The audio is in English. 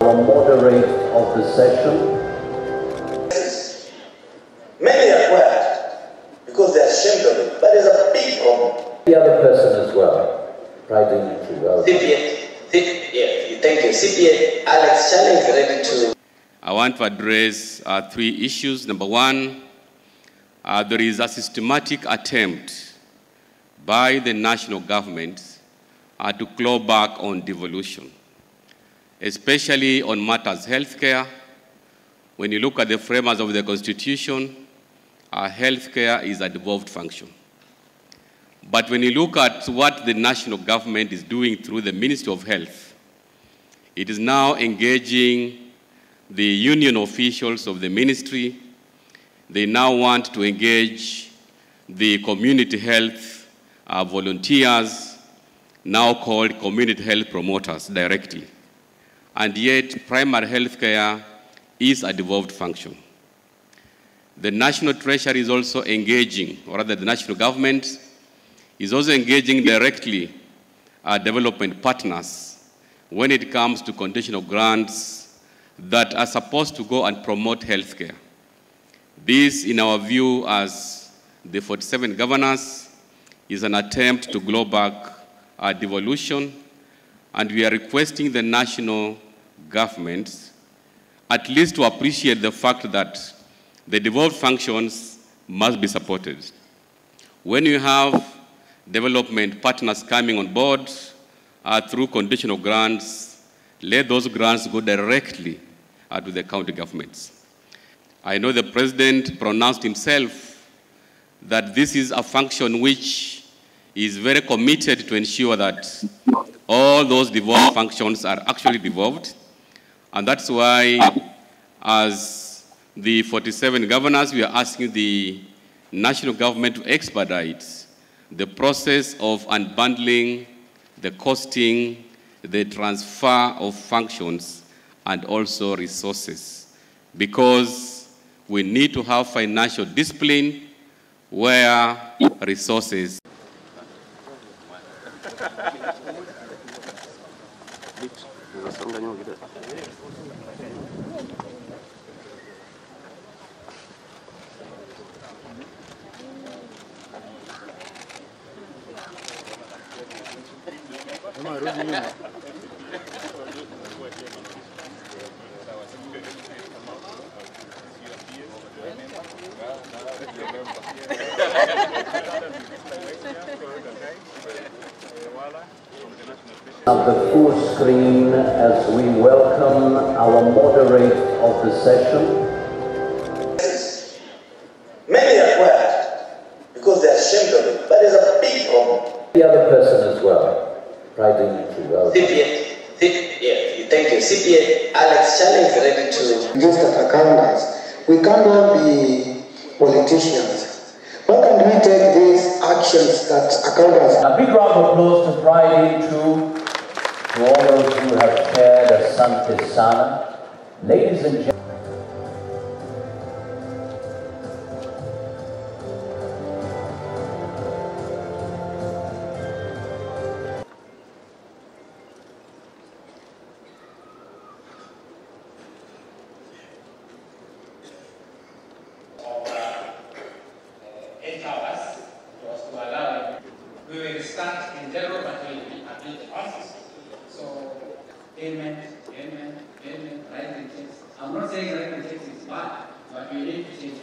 Our moderate of the session. Many are quiet because they are ashamed of it, but there's a big problem. The other person as well, right in it well. CPA, CPA, thank you. CPA Alex Challenge ready to. I want to address uh, three issues. Number one, uh, there is a systematic attempt by the national government uh, to claw back on devolution, especially on matters healthcare. When you look at the framers of the Constitution, uh, healthcare is a devolved function. But when you look at what the national government is doing through the Ministry of Health, it is now engaging the union officials of the ministry. They now want to engage the community health volunteers, now called community health promoters, directly. And yet, primary health care is a devolved function. The National Treasury is also engaging, or rather the national government is also engaging directly our development partners when it comes to conditional grants that are supposed to go and promote healthcare. This, in our view, as the 47 governors, is an attempt to glow back our devolution, and we are requesting the national governments at least to appreciate the fact that the devolved functions must be supported. When you have development partners coming on board uh, through conditional grants, let those grants go directly uh, to the county governments. I know the president pronounced himself that this is a function which is very committed to ensure that all those devolved functions are actually devolved. And that's why, as the 47 governors, we are asking the national government to expedite the process of unbundling, the costing, the transfer of functions, and also resources. Because we need to have financial discipline where resources Lips, das haben wir nur wieder. Immer ruhig. At the full screen as we welcome our moderate of the session. Many are quiet because they are ashamed of it. But there's a big problem. The other person as well, right into our CPA, C- yeah, thank you. CPA Alex Challenge is ready to. just at accountants. We can't be politicians. Why can't we take these actions that accountants A big round of applause to Pride into to all those who have shared a Sante Sana. Ladies and gentlemen. we will start in general but we will amen, amen, amen, writing checks. I'm not saying writing checks is bad, but we need to change